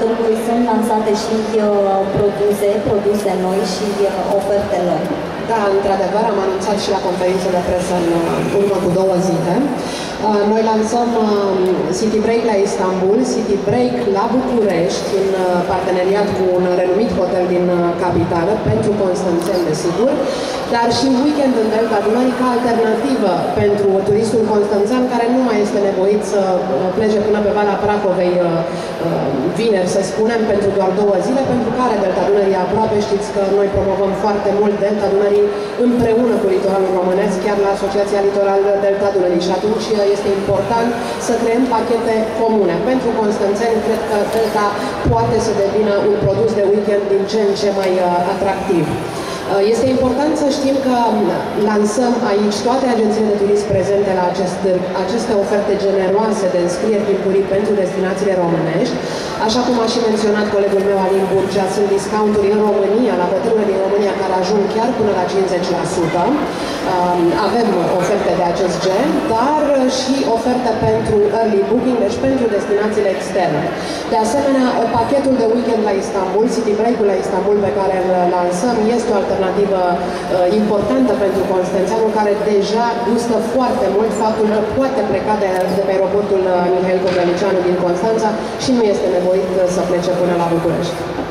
hotărâri sunt lansate și uh, produse, produse noi și uh, oferte noi. Da, într-adevăr, am anunțat și la conferință de presă în urmă cu două zile. Uh, noi lansăm uh, City Break la Istanbul, City Break la București, în uh, parteneriat cu un renumit hotel din capitală, pentru constanțeni, desigur, dar și weekend în Delta Dunării ca alternativă pentru turistul constanțean care nu mai este nevoit să plece până pe Valea Prahovei vineri, să spunem, pentru doar două zile, pentru care Delta Dunării aproape. Știți că noi promovăm foarte mult Delta Dunării împreună cu litoralul românesc, chiar la Asociația Litoral Delta Dunării și atunci este important să creăm pachete comune. Pentru constanțeni, cred că Delta poate să devină un produs de weekend din ce în ce mai uh, atractiv. Uh, este important să știm că um, lansăm aici toate agențiile de turism prezente la acest târg, aceste oferte generoase de înscrieri timpurii pentru destinațiile românești. Așa cum a și menționat colegul meu Alin Burgea, sunt discounturi în România, la bătrâne din România, care ajung chiar până la 50%. Um, avem oferte de acest gen, dar și oferte pentru early booking, deci pentru destinațiile externe. De asemenea, pachetul de weekend la Istanbul, City Break-ul la Istanbul pe care îl lansăm, este o alternativă uh, importantă pentru Constanțeanul, care deja gustă foarte mult faptul că poate pleca de, de pe aeroportul uh, Mihail Cogălnicianu din Constanța și nu este nevoit uh, să plece până la București.